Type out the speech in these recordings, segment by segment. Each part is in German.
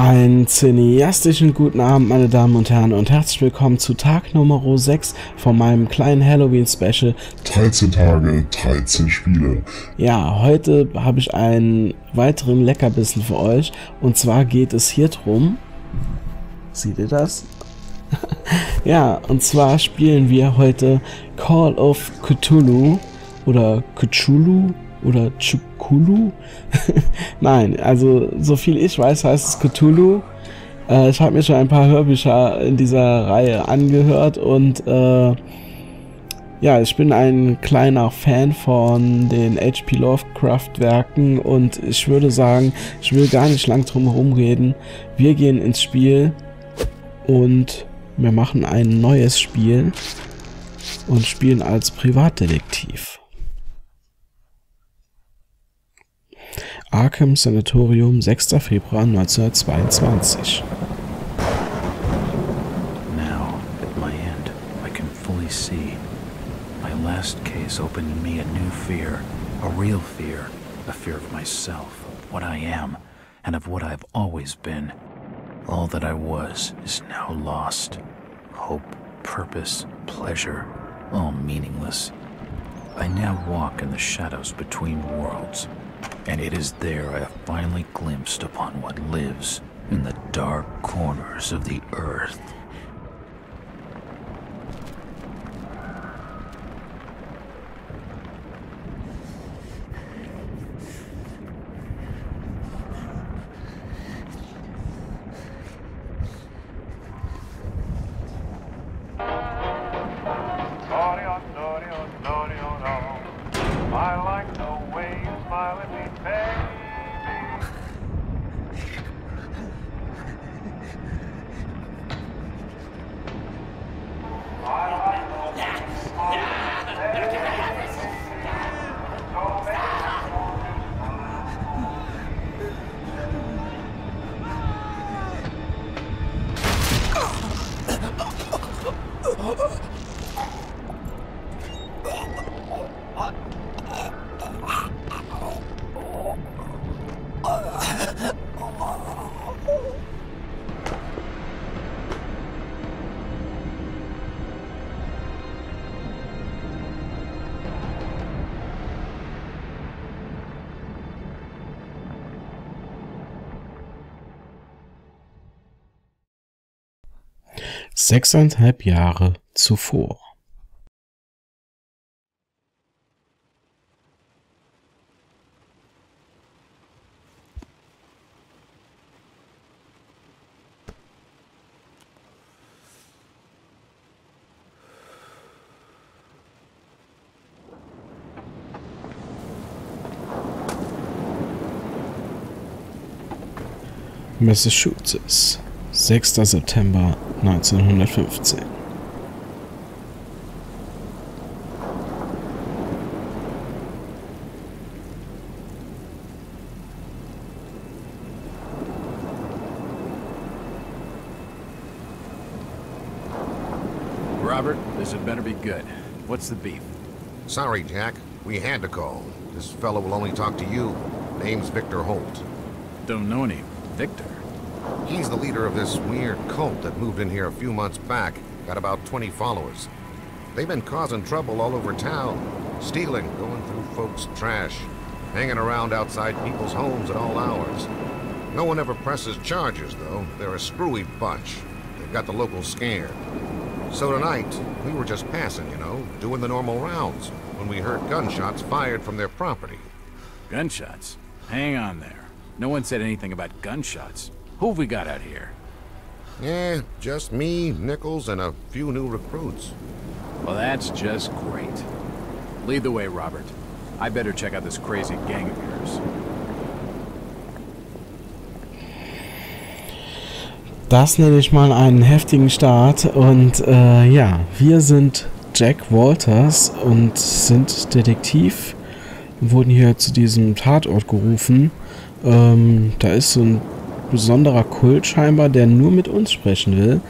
Einen cineastischen guten Abend, meine Damen und Herren, und herzlich willkommen zu Tag Nummer 6 von meinem kleinen Halloween-Special. 13 Tage, 13 Spiele. Ja, heute habe ich einen weiteren Leckerbissen für euch. Und zwar geht es hier drum. Seht ihr das? ja, und zwar spielen wir heute Call of Cthulhu oder Cthulhu oder Chukulu. Nein, also so viel ich weiß, heißt es Cthulhu. Äh, ich habe mir schon ein paar Hörbücher in dieser Reihe angehört und äh, ja, ich bin ein kleiner Fan von den H.P. Lovecraft Werken und ich würde sagen, ich will gar nicht lang drum herum reden. Wir gehen ins Spiel und wir machen ein neues Spiel und spielen als Privatdetektiv. Arkham Sanatorium, 6. Februar 1922. Now, at my end, I can fully see. My last case opened me a new fear, a real fear, a fear of myself, what I am, and of what I've always been. All that I was is now lost. Hope, purpose, pleasure, all meaningless. I now walk in the shadows between worlds, and it is there I have finally glimpsed upon what lives in the dark corners of the earth. Sechseinhalb Jahre zuvor. Massachusetts, 6. September 1915. Robert, this had better be good. What's the beef? Sorry, Jack. We had to call. This fellow will only talk to you. Name's Victor Holt. Don't know any Victor. He's the leader of this weird cult that moved in here a few months back. Got about 20 followers. They've been causing trouble all over town. Stealing, going through folks' trash, hanging around outside people's homes at all hours. No one ever presses charges, though. They're a screwy bunch. They've got the locals scared. So tonight, we were just passing, you know, doing the normal rounds, when we heard gunshots fired from their property. Gunshots? Hang on there. No one said anything about gunshots. Who have we got out here? Yeah, just me, Nichols, and a few new recruits. Well, that's just great. Lead the way, Robert. I better check out this crazy gang of yours. Das nenne ich mal einen heftigen Start und äh, ja, wir sind Jack Walters und sind Detektiv, wurden hier zu diesem Tatort gerufen. Ähm, da ist so ein besonderer Kult scheinbar, der nur mit uns sprechen will.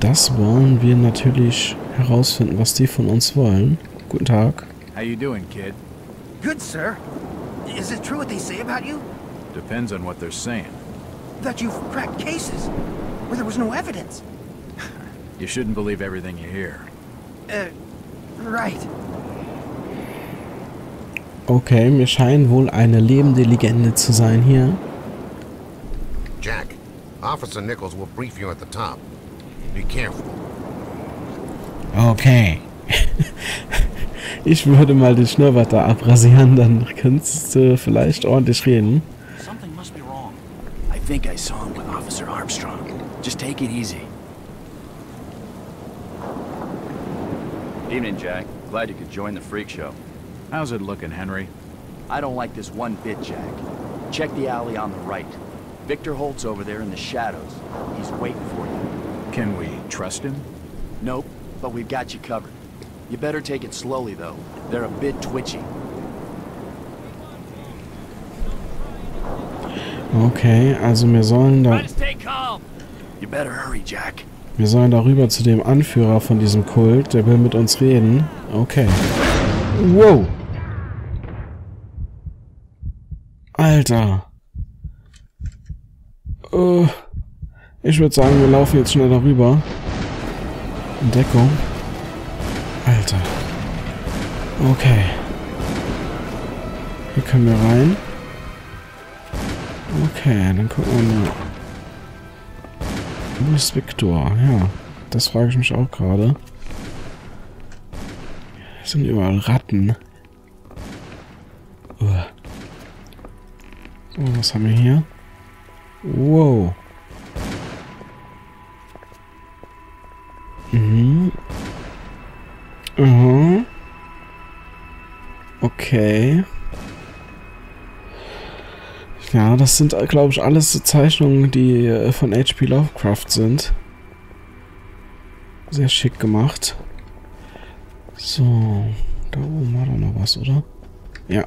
Das wollen wir natürlich herausfinden, was die von uns wollen. Guten Tag. How you doing, kid? Good, sir. Is it true what they say about you? Depends on what they're saying. that you've cracked cases where there was no evidence. You shouldn't believe everything you hear. Uh, right. Okay, wir scheinen wohl eine lebende Legende zu sein hier. Jack, Officer Nichols will brief you at the top. Be careful. Okay. ich würde mal den Schnurrbart da abrasieren, dann kannst du vielleicht ordentlich reden. Something must be wrong. I think I saw him with Officer Armstrong. Just take it easy. Evening, Jack. Glad you could join the freak show. How's it looking, Henry? I don't like this one bit, Jack. Check the alley on the right. Victor Holt's over there in the shadows. He's waiting for you. Can we trust him? Nope, but we've got you covered. You better take it slowly, though. They're a bit twitchy. Okay, also wir sollen da, stay calm. You better hurry, Jack. wir sollen darüber zu dem Anführer von diesem Kult, der will mit uns reden. Okay. Wow. Alter. Äh, ich würde sagen, wir laufen jetzt schnell darüber. In Deckung. Alter. Okay. Hier können wir rein. Okay, dann gucken wir mal. Wo ist Victor? Ja, das frage ich mich auch gerade. Hier sind überall Ratten. So, was haben wir hier? Wow. Mhm. Mhm. Okay. Ja, das sind, glaube ich, alles Zeichnungen, die äh, von H.P. Lovecraft sind. Sehr schick gemacht. So, da oben war doch noch was, oder? Ja.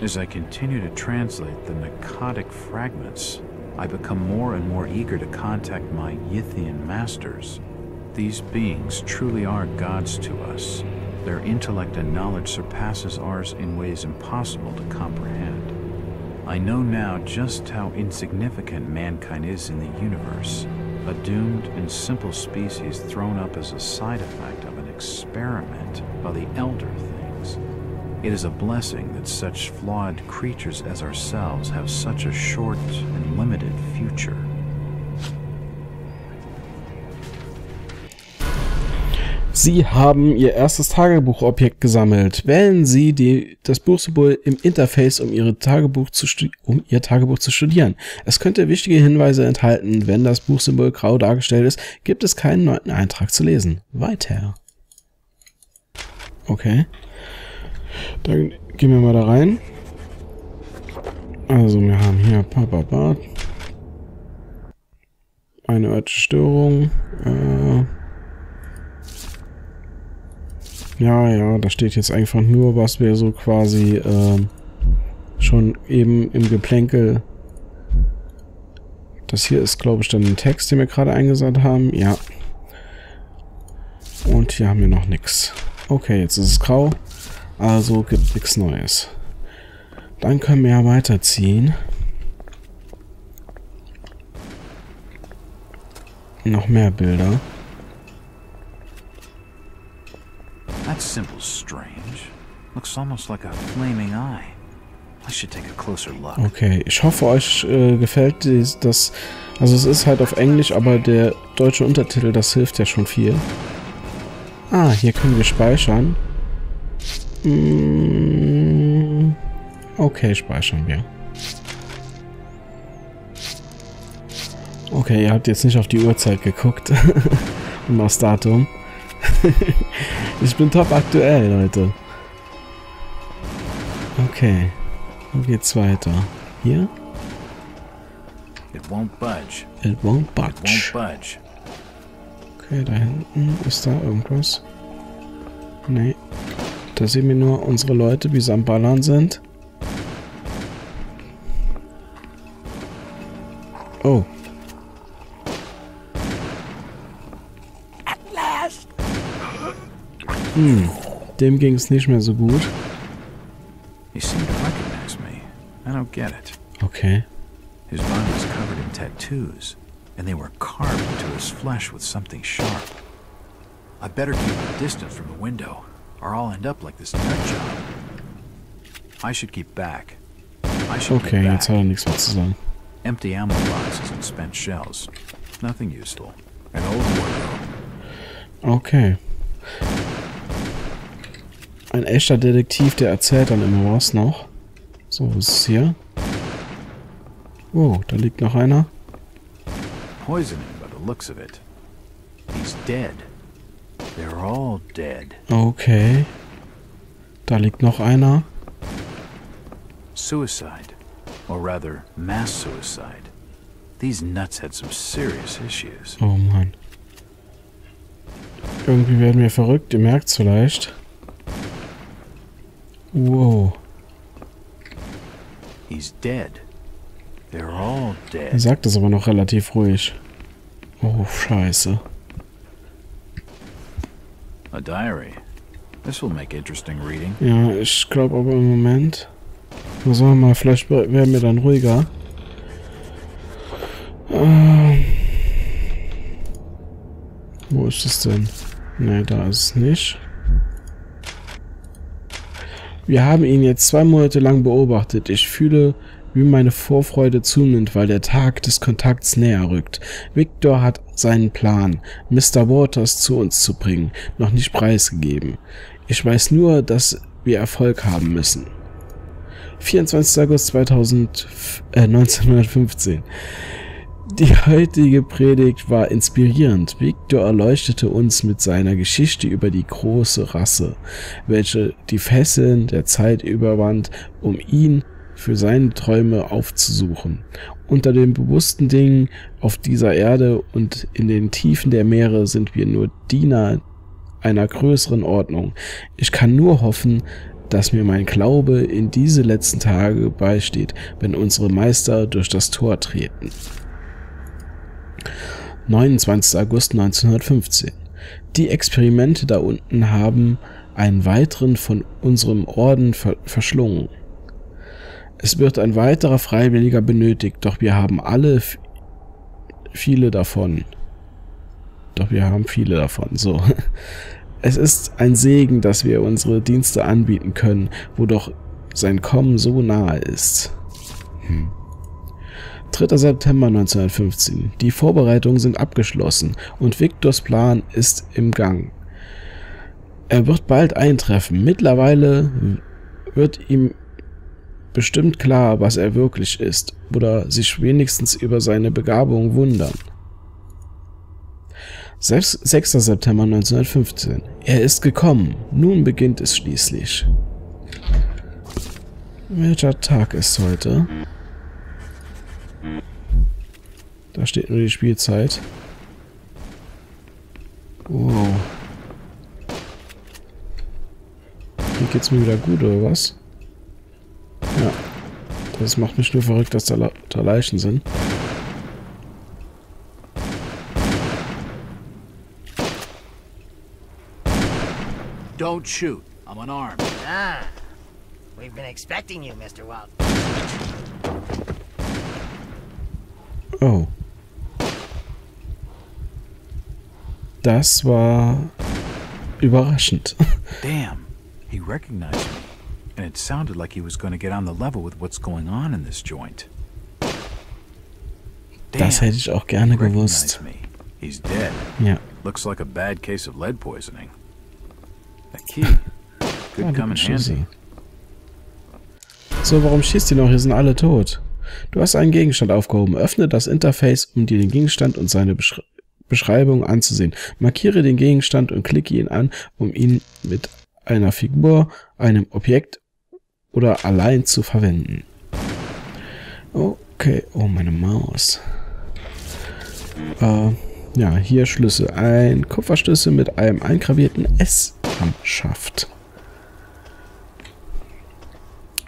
As I continue to translate the narcotic fragments, I become more and more eager to contact my Yithian masters. These beings truly are gods to us. Their intellect and knowledge surpasses ours in ways impossible to comprehend. I know now just how insignificant mankind is in the universe, a doomed and simple species thrown up as a side effect of an experiment by the elder things. It is a blessing that such flawed creatures as ourselves have such a short and limited future. Sie haben Ihr erstes Tagebuchobjekt gesammelt. Wählen Sie die, das Buchsymbol im Interface, um, um Ihr Tagebuch zu studieren. Es könnte wichtige Hinweise enthalten. Wenn das Buchsymbol grau dargestellt ist, gibt es keinen neuen Eintrag zu lesen. Weiter. Okay. Dann gehen wir mal da rein. Also wir haben hier Papa eine örtliche Störung. Äh ja, ja, da steht jetzt einfach nur, was wir so quasi äh, schon eben im Geplänkel. Das hier ist, glaube ich, dann ein Text, den wir gerade eingesandt haben. Ja. Und hier haben wir noch nichts. Okay, jetzt ist es grau. Also gibt nichts Neues. Dann können wir ja weiterziehen. Noch mehr Bilder. That symbol's strange. Looks almost like a flaming eye. I should take a closer look. Okay, ich hoffe, euch äh, gefällt dies, das. Also es ist halt auf Englisch, aber der deutsche Untertitel, das hilft ja schon viel. Ah, hier können wir speichern. Mm, okay, speichern wir. Okay, ihr habt jetzt nicht auf die Uhrzeit geguckt. Und aufs Datum. ich bin top aktuell, Leute. Okay. Wo geht's weiter? Hier? It won't budge. It won't It budge. won't budge. Okay, da hinten ist da irgendwas. Nee. Da sehen wir nur unsere Leute, wie sie am Ballern sind. Oh. Hm, dem ging es nicht mehr so gut. Okay. His body was covered in tattoos, and they were carved into his flesh with something sharp. I better keep a distance from the window, or I'll end up like this nut job. I should keep back. I should Okay, keep jetzt back. hat er nichts mehr zu sagen. Empty ammo boxes and spent shells. Nothing useful. An old wardrobe. Okay. Ein echter Detektiv, der erzählt dann immer was noch. So, was ist hier? Oh, da liegt noch einer. Poisoning by the looks of it. He's dead. They're all dead. Okay. Da liegt noch einer. Suicide. Or rather, mass suicide. These nuts had some serious issues. Oh Mann. Irgendwie werden wir verrückt, ihr merkt's vielleicht. Wow. He's dead. They're all Er dead. sagt es aber noch relativ ruhig. Oh, scheiße. A diary. This will make interesting reading. Ja, ich glaube aber im Moment. Was sollen wir mal, vielleicht werden wir dann ruhiger. Ähm, wo ist es denn? Ne, da ist es nicht. Wir haben ihn jetzt zwei Monate lang beobachtet. Ich fühle, wie meine Vorfreude zunimmt, weil der Tag des Kontakts näher rückt. Victor hat seinen Plan, Mr. Waters zu uns zu bringen, noch nicht preisgegeben. Ich weiß nur, dass wir Erfolg haben müssen. 24. August 2000, äh, 1915. Die heutige Predigt war inspirierend. Victor erleuchtete uns mit seiner Geschichte über die große Rasse, welche die Fesseln der Zeit überwand, um ihn für seine Träume aufzusuchen. Unter den bewussten Dingen auf dieser Erde und in den Tiefen der Meere sind wir nur Diener einer größeren Ordnung. Ich kann nur hoffen, dass mir mein Glaube in diese letzten Tage beisteht, wenn unsere Meister durch das Tor treten. 29. August 1915. Die Experimente da unten haben einen weiteren von unserem Orden ver verschlungen. Es wird ein weiterer Freiwilliger benötigt, doch wir haben alle viele davon. Doch wir haben viele davon, so. Es ist ein Segen, dass wir unsere Dienste anbieten können, wo doch sein Kommen so nahe ist. Hm. 3. September 1915. Die Vorbereitungen sind abgeschlossen und Victors Plan ist im Gang. Er wird bald eintreffen. Mittlerweile wird ihm bestimmt klar, was er wirklich ist, oder sich wenigstens über seine Begabung wundern. 6. 6. September 1915. Er ist gekommen. Nun beginnt es schließlich. Welcher Tag ist heute? Da steht nur die Spielzeit. Wow. Hier geht's mir wieder gut, oder was? Ja. Das macht mich nur verrückt, dass da, Le da Leichen sind. Don't shoot. I'm unarmed. Ah, we've been expecting you, Mr. Walt. Oh. Das war überraschend. Damn. He recognized me. And it sounded like he was going to get on the level with what's going on in this joint. Das hätte ich auch gerne gewusst. He's dead. Ja. Looks like a bad case of lead poisoning. A key. Could die come in Schlüssel. handy. So, warum schießt ihr noch? Hier sind alle tot. Du hast einen Gegenstand aufgehoben. Öffne das Interface, um dir den Gegenstand und seine Beschre Beschreibung anzusehen. Markiere den Gegenstand und klicke ihn an, um ihn mit einer Figur, einem Objekt oder allein zu verwenden. Okay, oh meine Maus. Äh, ja, hier Schlüssel. Ein Kupferschlüssel mit einem eingravierten S am Schaft.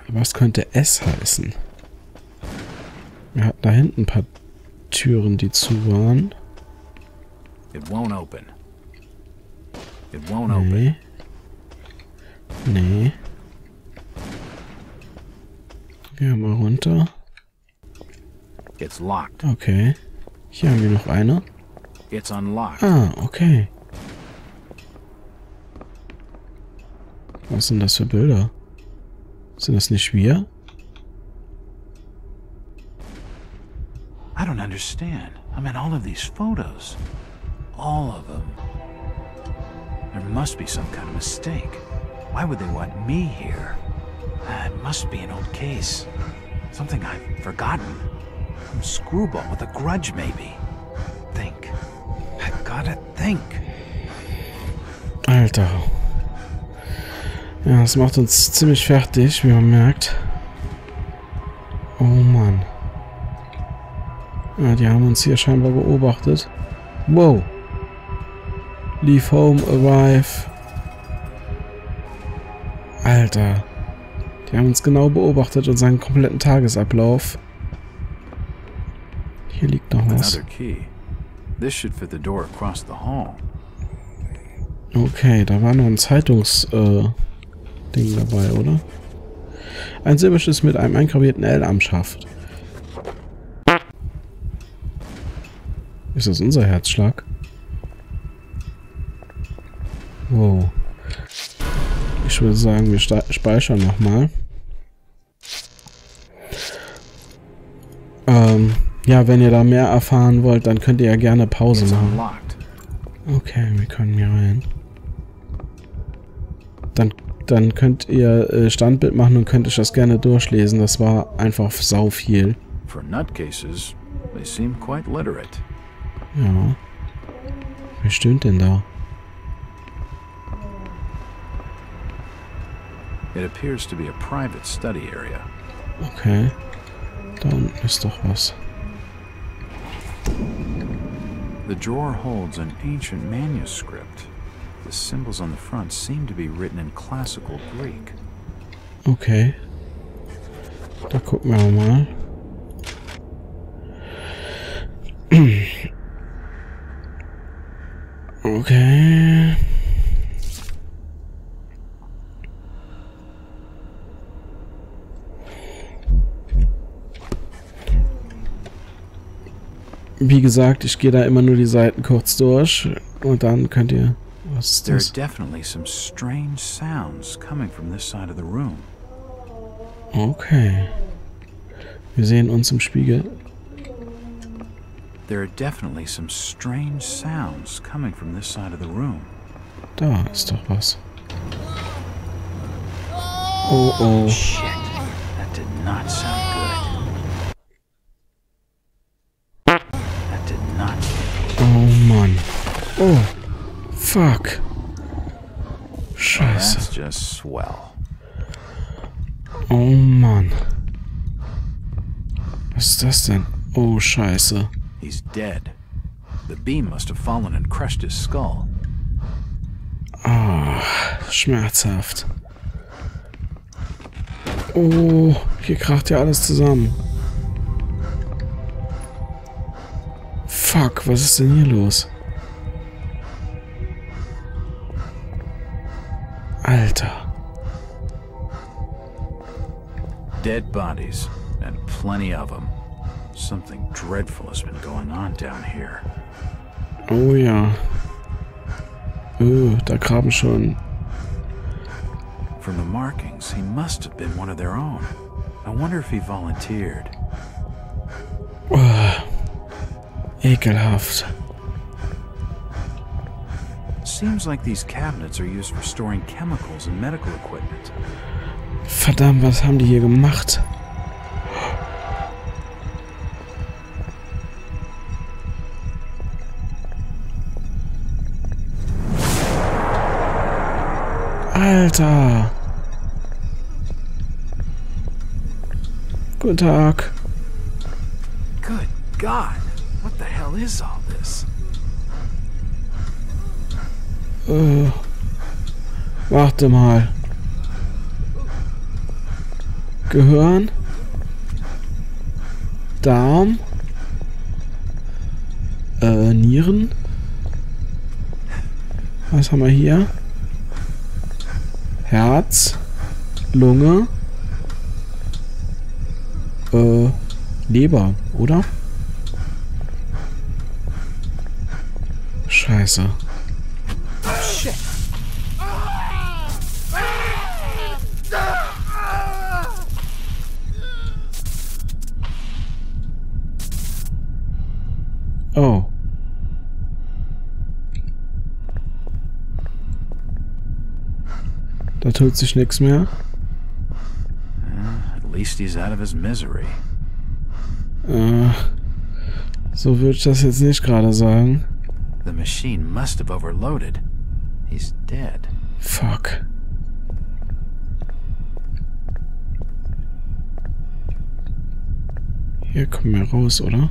Was könnte S heißen? Wir hatten da hinten ein paar Türen, die zu waren. It won't open. It won't open. Nee. Gehen wir mal runter. Okay. Hier haben wir noch eine. Ah, okay. Was sind das für Bilder? Sind das nicht wir? I don't understand. I mean, all of these photos. All of them. There must be some kind of mistake. Why would they want me here? It must be an old case. Something I've forgotten. Some screwball with a grudge, maybe. Think. I gotta think. Alter. Ja, das macht uns ziemlich fertig, wie man merkt. Oh Mann. Ja, die haben uns hier scheinbar beobachtet. Wow. Leave home, arrive. Alter. Die haben uns genau beobachtet und seinen kompletten Tagesablauf. Hier liegt noch was. Okay, da war noch ein Zeitungs äh, dabei, oder? Ein Silberschiss mit einem eingravierten L am Schaft. Ist das unser Herzschlag? Wow. Ich würde sagen, wir speichern nochmal. Ähm, ja, wenn ihr da mehr erfahren wollt, dann könnt ihr ja gerne Pause machen. Okay, wir können hier rein. Dann, dann könnt ihr äh, Standbild machen und könnt euch das gerne durchlesen. Das war einfach sau viel. For nutcases, they seem quite literate. Ja. Wer stöhnt denn da? It appears to be a private study area. Okay. Da unten ist doch was. The drawer holds an ancient manuscript. The symbols on the front seem to be written in classical Greek. Okay. Da gucken wir mal. Okay. Wie gesagt, ich gehe da immer nur die Seiten kurz durch und dann könnt ihr. Was ist There are das? definitely some strange sounds coming from this side of the room. Okay. Wir sehen uns im Spiegel. There are definitely some strange sounds coming from this side of the room. Da ist doch was. Oh oh. Shit. That did not sound Oh. Fuck. Scheiße. That's just swell. Oh Mann. Was ist das denn? Oh Scheiße. He's dead. The beam must have fallen and crushed his skull. Ah, schmerzhaft. Oh, hier kracht ja alles zusammen. Fuck, was ist denn hier los? Alter. Dead bodies, and plenty of them. Something dreadful has been going on down here. Oh ja. Oh, da graben schon. From the markings, he must have been one of their own. I wonder if he volunteered. Oh, ekelhaft. Seems like these cabinets are used for storing chemicals and medical equipment. Verdammt, was haben die hier gemacht? Alter. Guten Tag. Good God! What the hell is all this? Äh, warte mal. Gehirn. Darm. Äh, Nieren. Was haben wir hier? Herz. Lunge. Äh, Leber, oder? Scheiße. Oh. Da tut sich nichts mehr. At least he's out of his misery. Äh, so würde ich das jetzt nicht gerade sagen. The machine must have overloaded. He's dead. Fuck. Hier kommen wir raus, oder?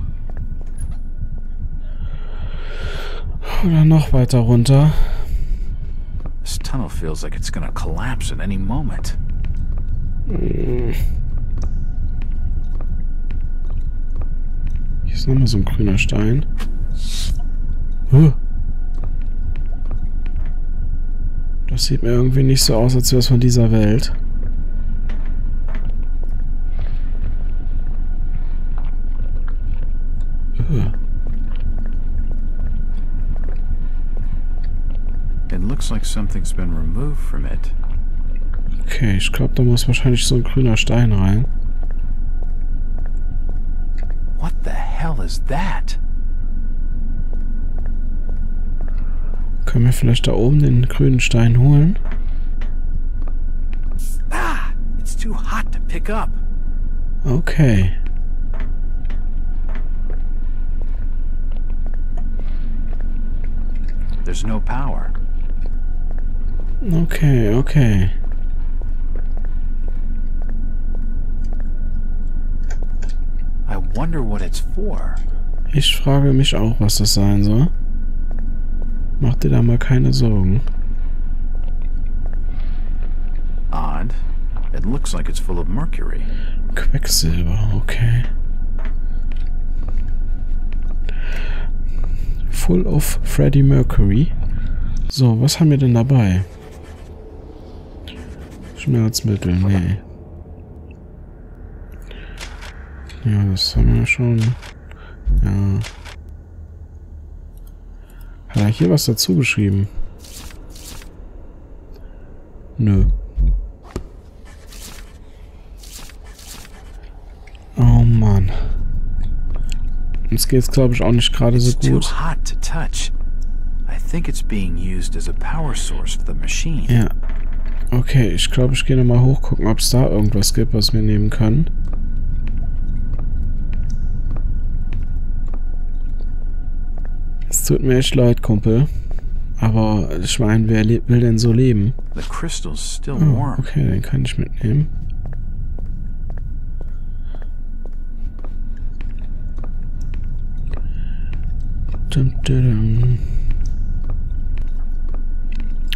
Oder noch weiter runter. Tunnel feels like it's gonna collapse at any moment. Hier ist nochmal so ein grüner Stein. Huh. Das sieht mir irgendwie nicht so aus, als wäre es von dieser Welt. Huh. It looks like something's been removed from it. Okay, ich glaube, da muss wahrscheinlich so ein grüner Stein rein. What the hell is that? Können wir vielleicht da oben den grünen Stein holen? Ah! It's too hot to pick up. Okay. There's no power. Okay, okay. I wonder what it's for. Ich frage mich auch, was das sein soll. Mach dir da mal keine Sorgen. Odd. It looks like it's full of mercury. Quecksilber, okay. Full of Freddie Mercury. So, was haben wir denn dabei? Schmerzmittel, nee. Ja, das haben wir schon. Ja. Hat er hier was dazu geschrieben? Nö. Oh Mann. Uns geht's glaube ich auch nicht gerade so gut. Ja. Okay, ich glaube, ich gehe nochmal hoch, gucken, ob es da irgendwas gibt, was wir nehmen können. Es tut mir echt leid, Kumpel. Aber ich meine, wer will denn so leben? The crystal's still Oh, warm. okay, den kann ich mitnehmen. Dum, dum, dum.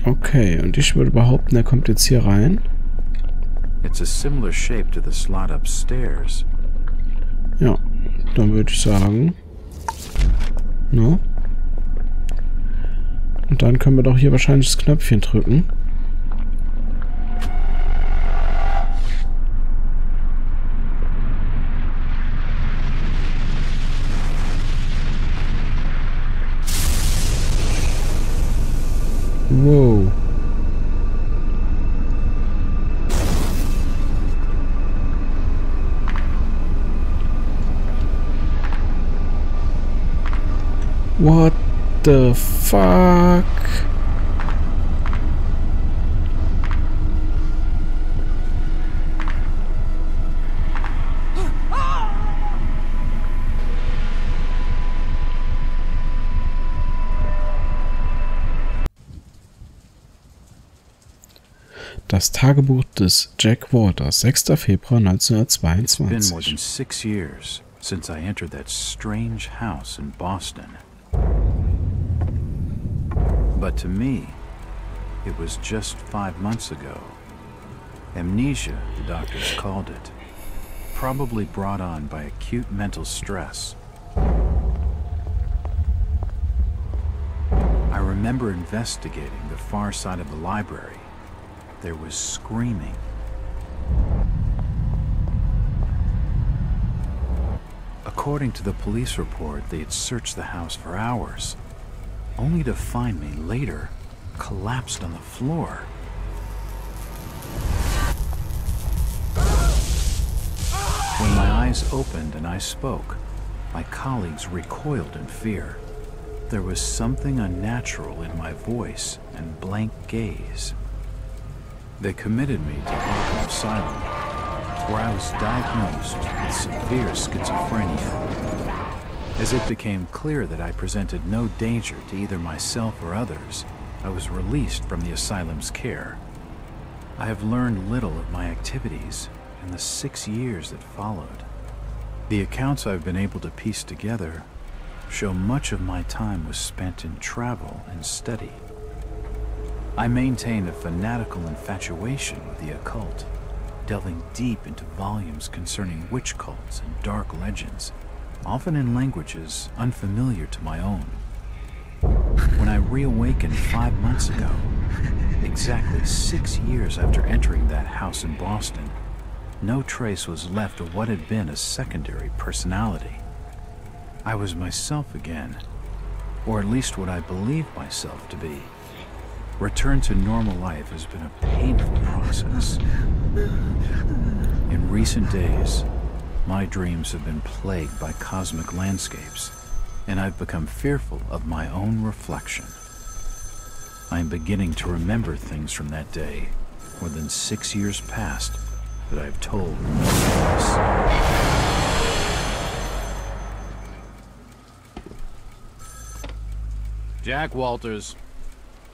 Okay, und ich würde behaupten, er kommt jetzt hier rein. It's a similar shape to the slot upstairs. Ja, dann würde ich sagen. No. Und dann können wir doch hier wahrscheinlich das Knöpfchen drücken. Wow. What the fuck? Das Tagebuch des Jack Waters, 6. Februar It's been more 1922. than six years since I entered that strange house in Boston. But to me, it was just five months ago. Amnesia, the doctors called it. Probably brought on by acute mental stress. I remember investigating the far side of the library. There was screaming. According to the police report, they had searched the house for hours, only to find me later collapsed on the floor. When my eyes opened and I spoke, my colleagues recoiled in fear. There was something unnatural in my voice and blank gaze. They committed me to Arkham Asylum, where I was diagnosed with severe schizophrenia. As it became clear that I presented no danger to either myself or others, I was released from the asylum's care. I have learned little of my activities in the six years that followed. The accounts I've been able to piece together show much of my time was spent in travel and study. I maintain a fanatical infatuation with the occult, delving deep into volumes concerning witch cults and dark legends, often in languages unfamiliar to my own. When I reawakened five months ago, exactly six years after entering that house in Boston, no trace was left of what had been a secondary personality. I was myself again, or at least what I believed myself to be. Return to normal life has been a painful process. In recent days, my dreams have been plagued by cosmic landscapes, and I've become fearful of my own reflection. I am beginning to remember things from that day, more than six years past, that I've told no one else. Jack Walters.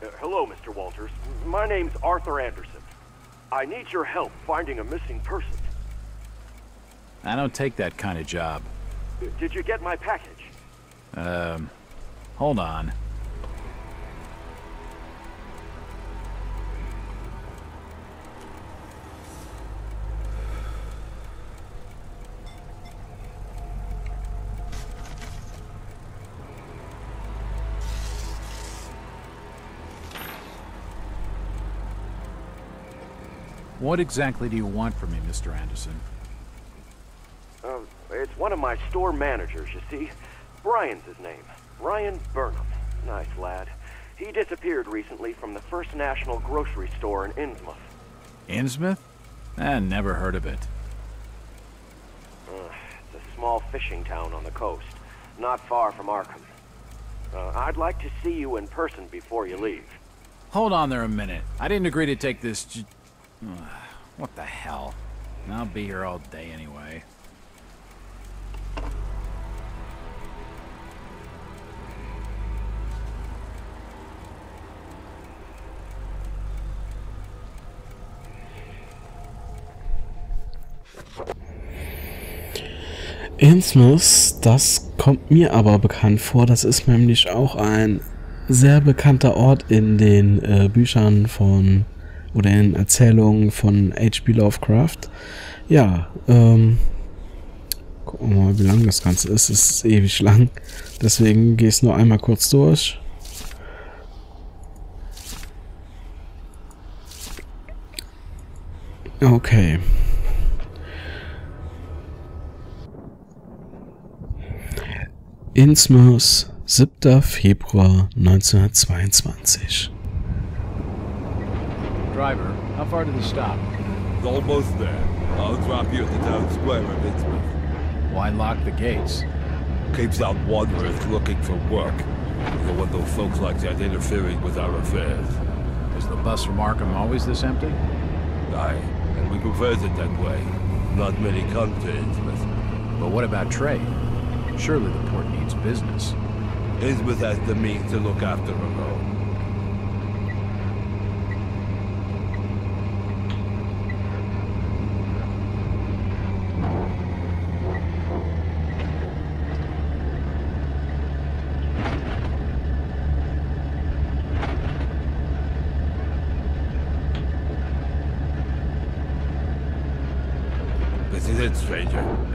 Uh, hello, Mr. Walters. My name's Arthur Anderson. I need your help finding a missing person. I don't take that kind of job. Uh, Did you get my package? Um, hold on. What exactly do you want from me, Mr. Anderson? Uh, it's one of my store managers, you see. Brian's his name. Brian Burnham. Nice lad. He disappeared recently from the First National Grocery Store in Innsmouth. Innsmouth? I never heard of it. Uh, it's a small fishing town on the coast, not far from Arkham. Uh, I'd like to see you in person before you leave. Hold on there a minute. I didn't agree to take this. What the hell? I'll be here all day anyway. Innsmouth, das kommt mir aber bekannt vor. Das ist nämlich auch ein sehr bekannter Ort in den äh, Büchern von oder in Erzählungen von H.P. Lovecraft. Ja, ähm, gucken wir mal, wie lang das Ganze ist. Es ist ewig lang. Deswegen gehe ich es nur einmal kurz durch. Okay. Innsmouth, 7. Februar 1922. Driver, how far did he stop? It's almost there. I'll drop you at the town square of Innsmouth. Why lock the gates? Keeps out wanderers looking for work. You don't want those folks like that interfering with our affairs. Is the bus from Arkham always this empty? Aye, and we prefers it that way. Not many come to Innsmouth. But what about trade? Surely the port needs business. Innsmouth has the means to look after her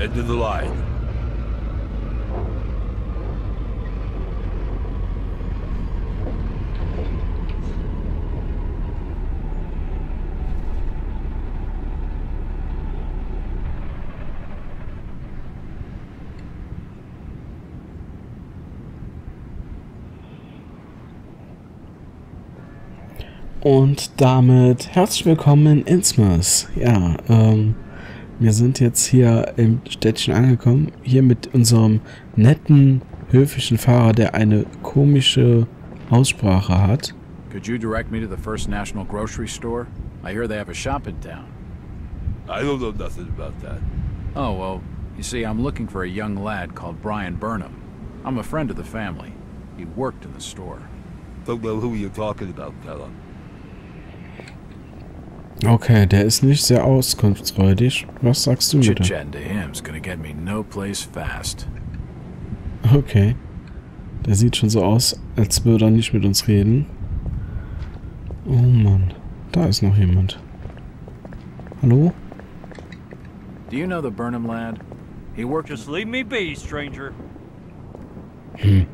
End of the line. Und damit herzlich willkommen in Innsmouth. Ja, ähm, wir sind jetzt hier im Städtchen angekommen. Hier mit unserem netten, höfischen Fahrer, der eine komische Aussprache hat. Could you direct me to the First National Grocery Store? I hear they have a shop in town. I don't know nothing about that. Oh, well, you see, I'm looking for a young lad called Brian Burnham. I'm a friend of the family. He worked in the store. Don't know who you're talking about, fella. Okay, der ist nicht sehr auskunftsfreudig. Was sagst du bitte? Okay. Der sieht schon so aus, als würde er nicht mit uns reden. Oh Mann. Da ist noch jemand. Hallo? Do you know the Burnham lad? He worked Just leave me be, stranger. Hm.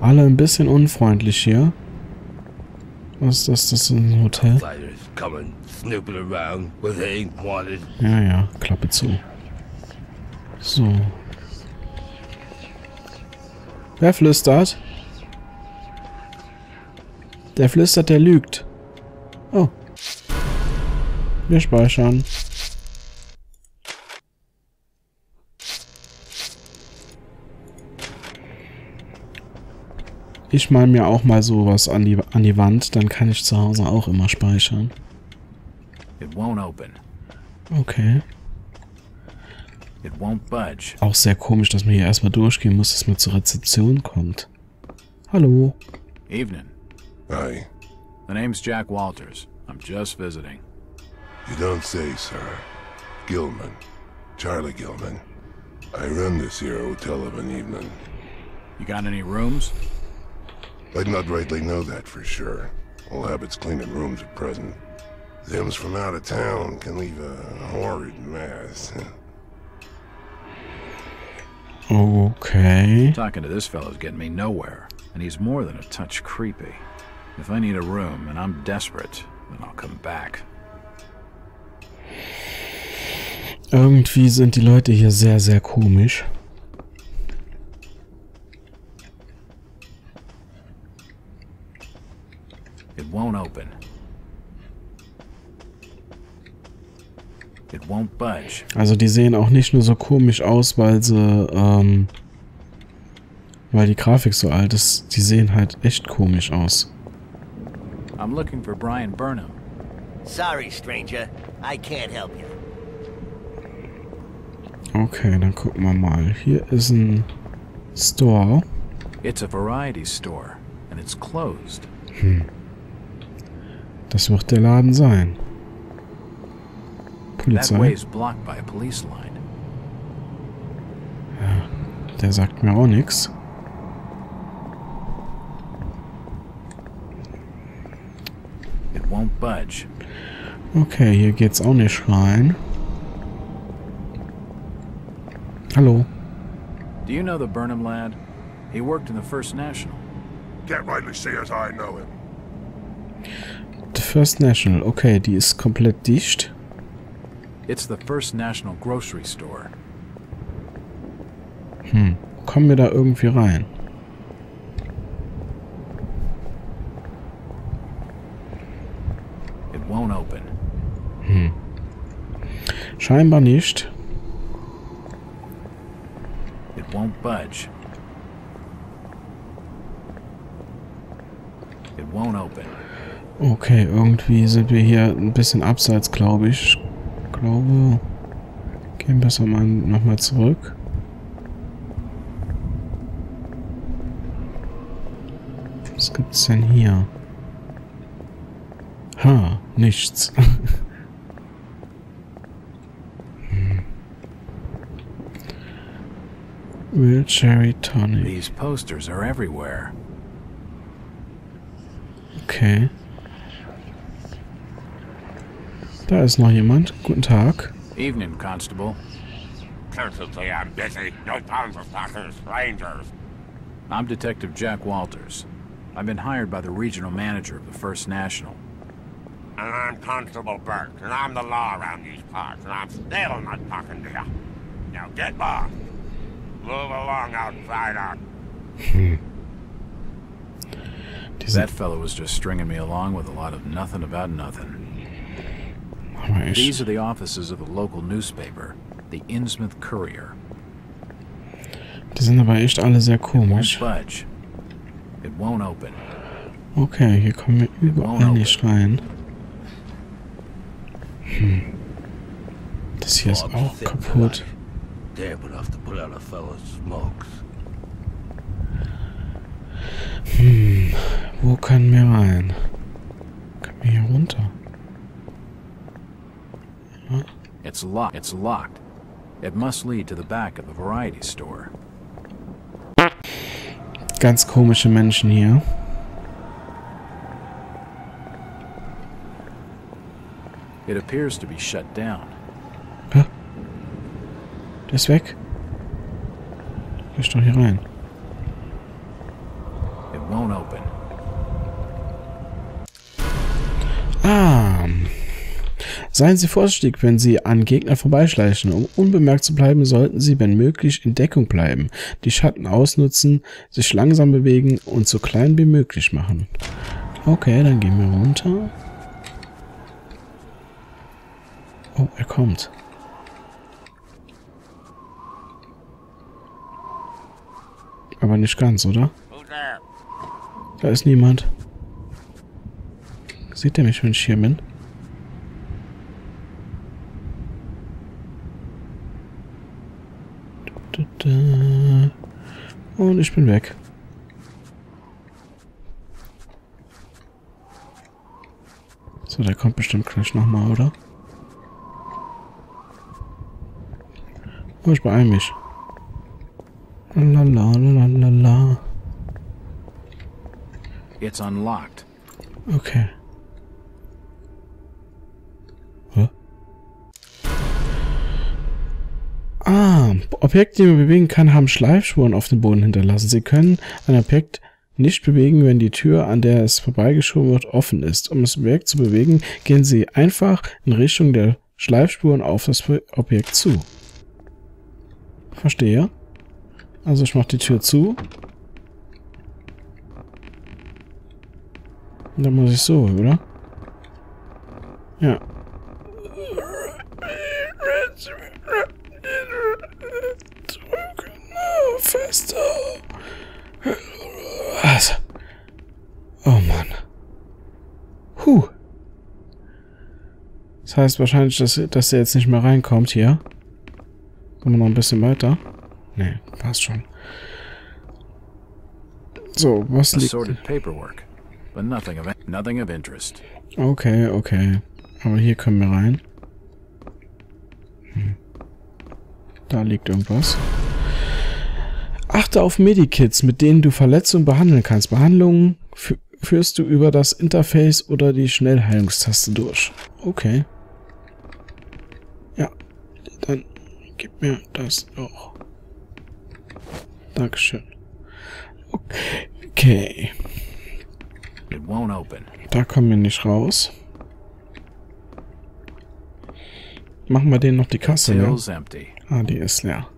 Alle ein bisschen unfreundlich hier. Was ist das? Das ist ein Hotel? Coming, snooping around where they ain't wanted. Ja, ja. Klappe zu. So. Wer flüstert? Der flüstert, der lügt. Oh. Wir speichern. Ich mal mir auch mal sowas an die, an die Wand, dann kann ich zu Hause auch immer speichern. It won't open. Okay. It won't budge. Auch sehr komisch, dass man hier erstmal durchgehen muss, dass man zur Rezeption kommt. Hallo. Evening. Aye. The name's Jack Walters. I'm just visiting. You don't say, sir. Gilman. Charlie Gilman. I run this here hotel of an evening. You got any rooms? I'd not rightly know that for sure. All habits clean cleaning rooms at present. Them's from out of town can leave a horrid mess. Okay. Talking to this fellow's getting me nowhere, and he's more than a touch creepy. If I need a room and I'm desperate, then I'll come back. Irgendwie sind die Leute hier sehr, sehr komisch. Also die sehen auch nicht nur so komisch aus, weil sie, ähm, weil die Grafik so alt ist. Die sehen halt echt komisch aus. I'm looking for Brian Burnham. Sorry, stranger. I can't help you. Okay, dann gucken wir mal. Hier ist ein Store. It's a variety store, and it's closed. Hm. Das wird der Laden sein. That Polizei. way's blocked by a police line. Uh, Der sagt mir auch nichts. It won't budge. Okay, hier geht's auch nicht rein. Hallo. Do you know the Burnham lad? He worked in the First National. Can't rightly say as I know him. The First National. Okay, die ist komplett dicht. It's the First National grocery store. Hm. Kommen wir da irgendwie rein? It won't open. Hm. Scheinbar nicht. It won't budge. It won't open. Okay, irgendwie sind wir hier ein bisschen abseits, glaube ich. Glaube, gehen besser mal nochmal zurück. Was gibt's denn hier? Ha, nichts. Hm. Real Cherry Tonic. These posters are everywhere. Okay. Da ist noch jemand. Guten Tag. Evening, Constable. Courtesy, I'm busy. No time for fucking strangers. I'm Detective Jack Walters. I've been hired by the regional manager of the First National. And I'm Constable Burke, and I'm the law around these parts, and I'm still not talking to you. Now get lost. Move along outside out. Hm. Diese, That hmm. fellow was just stringing me along with a lot of nothing about nothing. These are the offices of the local newspaper, the Innsmouth Courier. Die sind aber echt alle sehr komisch. budge. It won't open. Okay, hier kommen wir überall nicht rein. Hm. Das hier ist auch kaputt. Hm. Wo können wir rein? Können wir hier runter? Hmm? It's locked. It's locked. It must lead to the back of the variety store. Ganz komische Menschen hier. It appears to be shut down. Der ist weg. Geh doch hier rein. It won't open. Seien Sie vorsichtig, wenn Sie an Gegner vorbeischleichen. Um unbemerkt zu bleiben, sollten Sie, wenn möglich, in Deckung bleiben, die Schatten ausnutzen, sich langsam bewegen und so klein wie möglich machen. Okay, dann gehen wir runter. Oh, er kommt. Aber nicht ganz, oder? Da ist niemand. Sieht er mich, wenn ich hier bin? Da, da, da. Und ich bin weg. So, der kommt bestimmt gleich nochmal, oder? Oh, ich beeil mich. Lalalala. It's unlocked. Okay. Objekte, die man bewegen kann, haben Schleifspuren auf dem Boden hinterlassen. Sie können ein Objekt nicht bewegen, wenn die Tür, an der es vorbeigeschoben wird, offen ist. Um das Objekt zu bewegen, gehen Sie einfach in Richtung der Schleifspuren auf das Objekt zu. Verstehe. Also ich mache die Tür zu. Und dann muss ich so, oder? Ja. Fester. Was? Oh Mann. Huh. Das heißt wahrscheinlich, dass, dass er jetzt nicht mehr reinkommt hier. Kommen wir noch ein bisschen weiter? Nee, passt schon. So, was liegt... Okay, okay. Aber hier können wir rein. Hm. Da liegt irgendwas. Achte auf Medikits, mit denen du Verletzungen behandeln kannst. Behandlungen fü- führst du über das Interface oder die Schnellheilungstaste durch. Okay. Ja, dann gib mir das doch. Dankeschön. Okay, It won't open. da kommen wir nicht raus. Machen wir denen noch die Kasse, ne? Ah, die ist leer.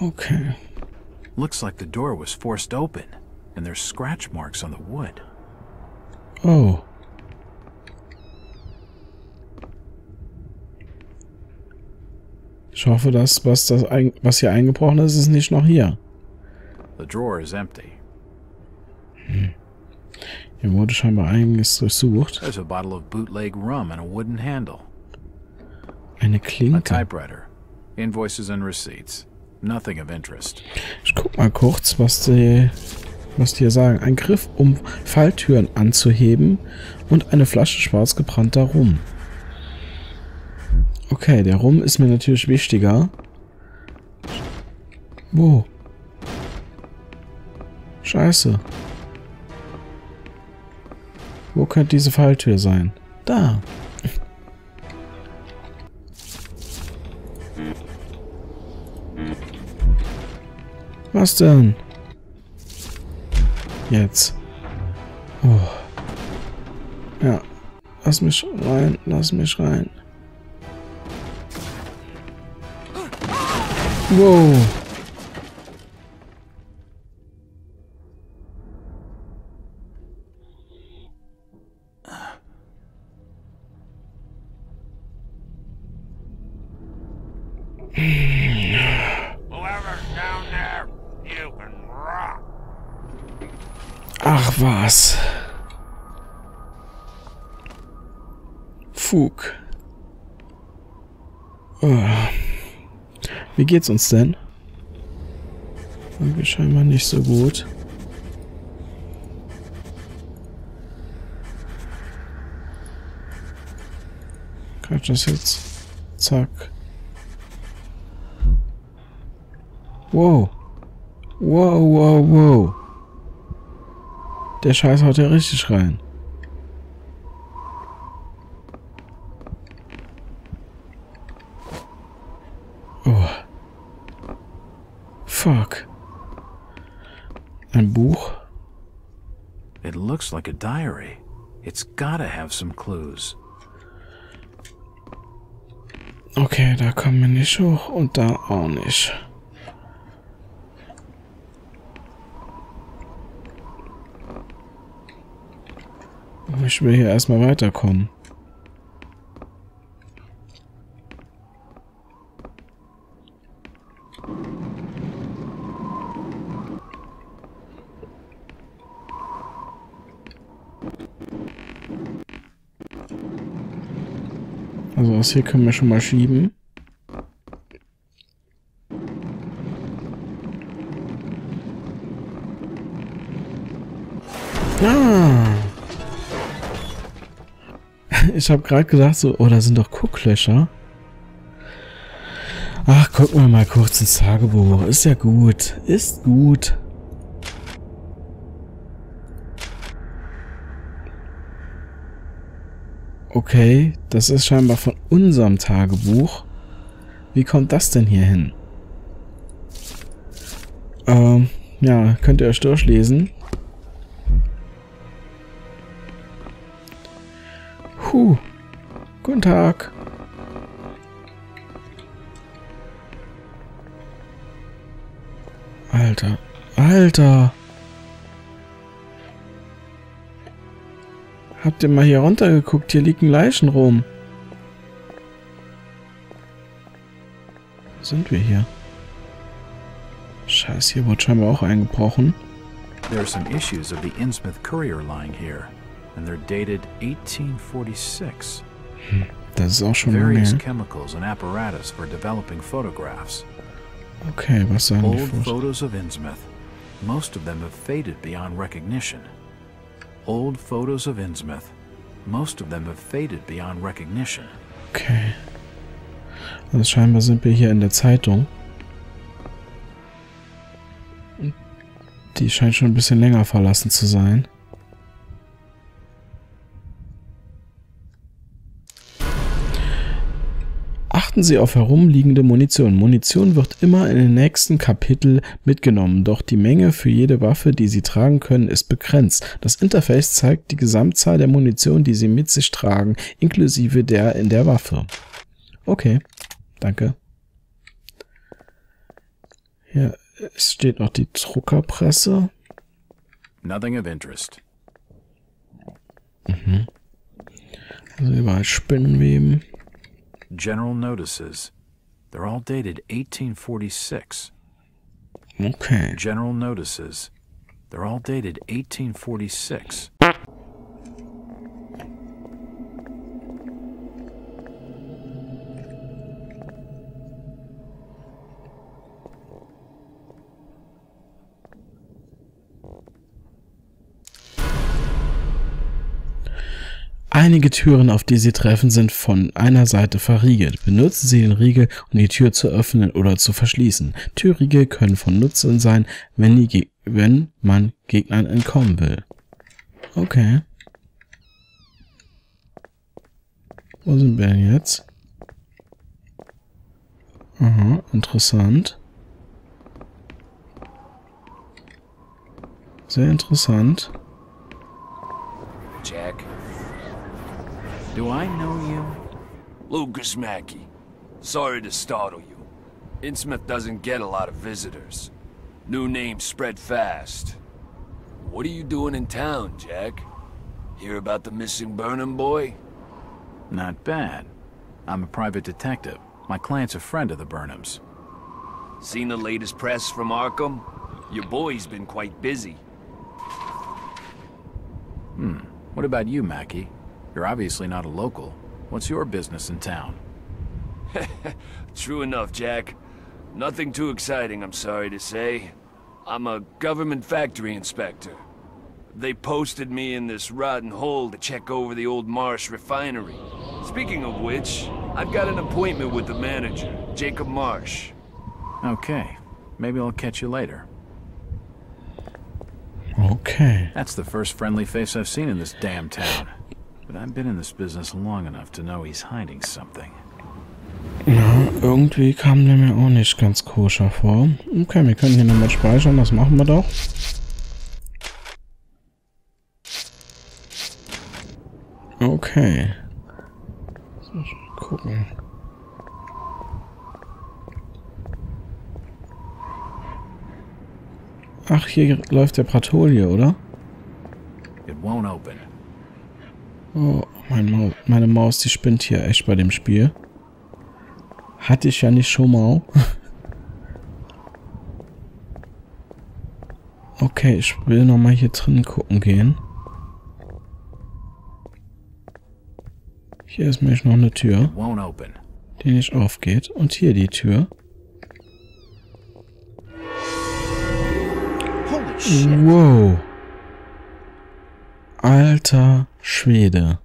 Okay. Looks like the door was forced open, and there's scratch marks on the wood. Oh. Ich hoffe, dass was, das, ein- was hier eingebrochen ist, ist nicht noch hier. The drawer is empty. Hm. Hier wurde scheinbar einiges durchsucht. There's a bottle of bootleg rum and a wooden handle. Eine A Klinke. typewriter. Invoices and receipts. Nothing of interest. Ich guck mal kurz, was die, was die hier sagen. Ein Griff, um Falltüren anzuheben und eine Flasche schwarz gebrannter Rum. Okay, der Rum ist mir natürlich wichtiger. Wo? Scheiße. Wo könnte diese Falltür sein? Da. Was denn? Jetzt. Oh. Ja. Lass mich rein, lass mich rein. Wow. Ach was. Fug. Oh. Wie geht's uns denn? Irgendwie scheinbar nicht so gut. Kann das jetzt? Zack. Wow. Wow, wow, wow. Der Scheiß haut ja richtig rein. Oh. Fuck. Ein Buch. It looks like a diary. It's gotta have some clues. Okay, da kommen wir nicht hoch und da auch nicht. Ich will hier erstmal weiterkommen. Also das hier können wir schon mal schieben. Ah. Ich habe gerade gedacht so, oh, da sind doch Gucklöcher. Ach, gucken wir mal kurz ins Tagebuch. Ist ja gut. Ist gut. Okay, das ist scheinbar von unserem Tagebuch. Wie kommt das denn hier hin? Ähm, ja, könnt ihr euch durchlesen. Puh. Guten Tag. Alter. Alter. Habt ihr mal hier runtergeguckt? Hier liegen Leichen rum. Wo sind wir hier? Scheiße, hier wurde scheinbar auch eingebrochen. There are some issues of the Innsmouth Courier lying here, and they're dated 1846. Hm, das ist auch schon Various chemicals and apparatus for developing photographs. Okay, was sagen Old Fotos? photos of Innsmouth. Most of them have faded beyond recognition. Old photos of Innsmouth. Most of them have faded beyond recognition. Okay. Also scheinbar sind wir hier in der Zeitung. Die scheint schon ein bisschen länger verlassen zu sein. Achten Sie auf herumliegende Munition. Munition wird immer in den nächsten Kapitel mitgenommen, doch die Menge für jede Waffe, die Sie tragen können, ist begrenzt. Das Interface zeigt die Gesamtzahl der Munition, die Sie mit sich tragen, inklusive der in der Waffe. Okay, danke. Hier es steht noch die Druckerpresse. Nothing of interest. Mhm. Also überall Spinnenweben. General notices. They're all dated 1846. Okay. General notices. They're all dated 1846. Einige Türen, auf die Sie treffen, sind von einer Seite verriegelt. Benutzen Sie den Riegel, um die Tür zu öffnen oder zu verschließen. Türriegel können von Nutzen sein, wenn, wenn man Gegnern entkommen will. Okay. Wo sind wir denn jetzt? Aha, interessant. Sehr interessant. Jack. Do I know you? Lucas Mackey. Sorry to startle you. Innsmouth doesn't get a lot of visitors. New names spread fast. What are you doing in town, Jack? Hear about the missing Burnham boy? Not bad. I'm a private detective. My client's a friend of the Burnhams. Seen the latest press from Arkham? Your boy's been quite busy. Hmm. What about you, Mackie? You're obviously not a local. What's your business in town? True enough, Jack. Nothing too exciting, I'm sorry to say. I'm a government factory inspector. They posted me in this rotten hole to check over the old Marsh refinery. Speaking of which, I've got an appointment with the manager, Jacob Marsh. Okay. Maybe I'll catch you later. Okay. That's the first friendly face I've seen in this damn town. But I've been in this business long enough to know he's hiding something. Ja, irgendwie kam der mir auch nicht ganz koscher vor. Okay, wir können hier nochmal speichern, das machen wir doch. Okay. Gucken. Ach, hier läuft der Patrouille, oder? It won't open. Oh, mein Maus, meine Maus, die spinnt hier echt bei dem Spiel. Hatte ich ja nicht schon mal. Okay, ich will nochmal hier drin gucken gehen. Hier ist nämlich noch eine Tür, die nicht aufgeht. Und hier die Tür. Wow. Alter Schwede.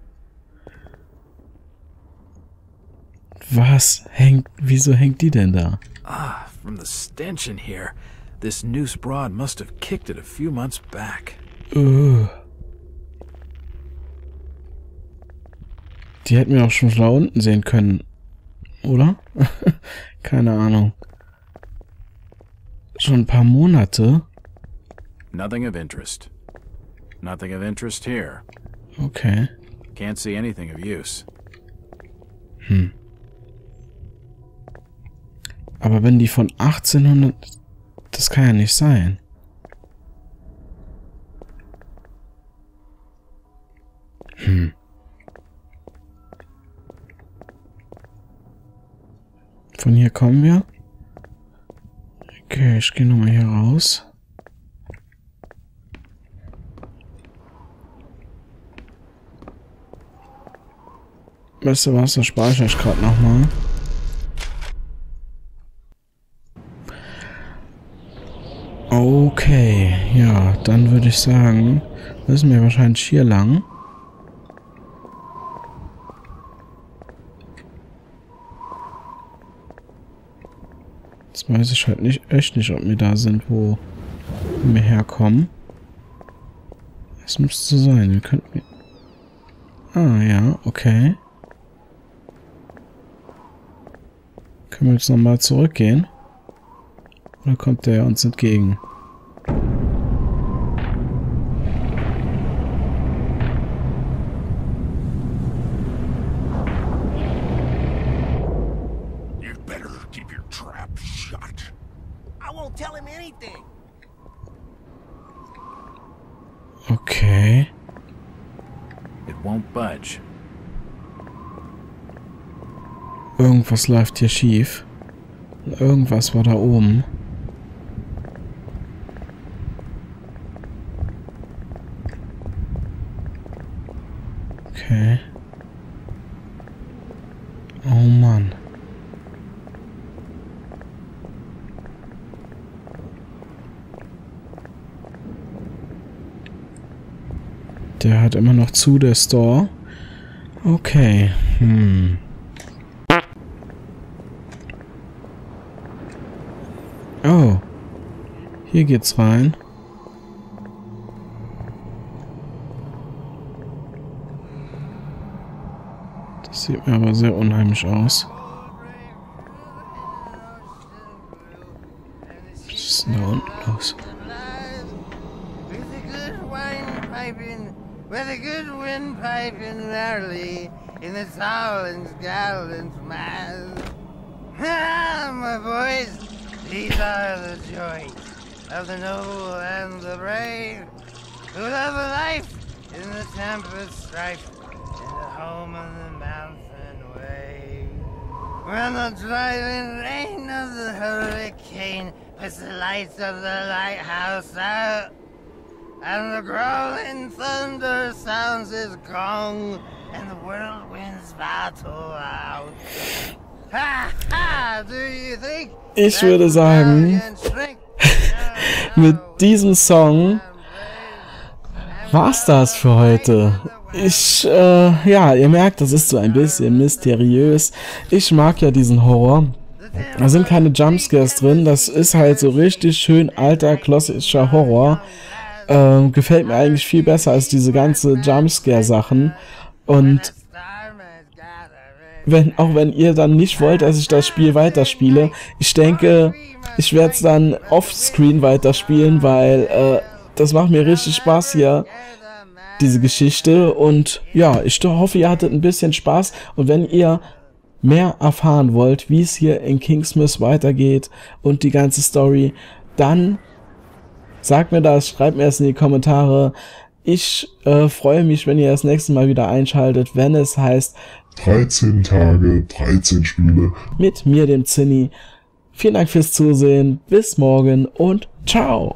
Was hängt, wieso hängt die denn da? Ah, from the stench in here, this noose broad must have kicked it a few months back. Ugh. Die hätten wir auch schon da unten sehen können. Oder? Keine Ahnung. Schon ein paar Monate. Nothing of interest. Nothing of interest here. Okay. Can't see anything of use. Hm. Aber wenn die von 1800... Das kann ja nicht sein. Hm. Von hier kommen wir. Okay, ich gehe nochmal hier raus. Weißt du was, das speichere ich gerade nochmal. Okay, ja, dann würde ich sagen, müssen wir wahrscheinlich hier lang. Jetzt weiß ich halt nicht, echt nicht, ob wir da sind, wo wir herkommen. Es müsste so sein, wir könnten... Ah, ja, okay. Wir jetzt nochmal zurückgehen? Oder kommt der uns entgegen? You better keep your trap shut. I won't tell him anything. Okay. It won't budge. Irgendwas läuft hier schief. Irgendwas war da oben. Okay. Oh Mann. Der hat immer noch zu, der Store. Okay. Hm. Oh. Hier geht's rein. Das sieht mir aber sehr unheimlich aus. Was ist denn da unten los? With a good wine piping, with a good wind piping merrily in the Solins Gallant's mass. Ah, my boys, these are the joys of the noble and the brave, who love a life in the tempest strife, in the home of the mountain wave. When the driving rain of the hurricane puts the lights of the lighthouse out, and the growling thunder sounds his gong, and the whirlwinds battle out. Ha ha! Do you think Ich würde sagen, mit diesem Song war's das für heute. Ich, äh, ja, ihr merkt, das ist so ein bisschen mysteriös. Ich mag ja diesen Horror. Da sind keine Jumpscares drin. Das ist halt so richtig schön alter, klassischer Horror. Ähm, gefällt mir eigentlich viel besser als diese ganze Jumpscare-Sachen. Und wenn, auch wenn ihr dann nicht wollt, dass ich das Spiel weiterspiele, ich denke, ich werde es dann offscreen weiterspielen, weil äh, das macht mir richtig Spaß hier, diese Geschichte. Und ja, ich hoffe, ihr hattet ein bisschen Spaß. Und wenn ihr mehr erfahren wollt, wie es hier in Kingsmith weitergeht und die ganze Story, dann sagt mir das, schreibt mir das in die Kommentare. Ich äh, freue mich, wenn ihr das nächste Mal wieder einschaltet, wenn es heißt 13 Tage, 13 Spiele. Mit mir, dem Zinni. Vielen Dank fürs Zusehen. Bis morgen und ciao.